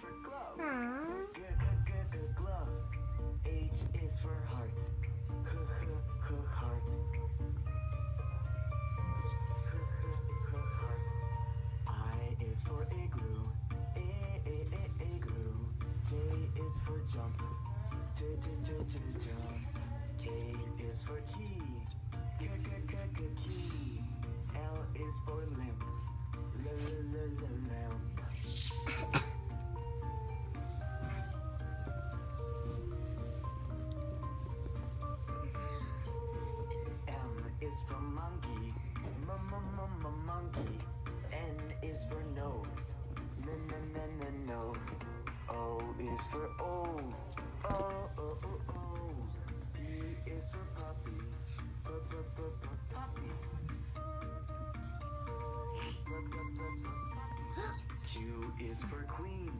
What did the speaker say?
for glove. Aww. G g g g glove. H is for heart. H h h heart. Heart. I is for igloo. A a a igloo. J is for jump. J j j j jump. K is for key. K k k key. L is for limp. L l l is for monkey. M m m m monkey. N is for nose. N n n n nose. O is for old. O o o old. P is for puppy. P p p p puppy. Q is for queen.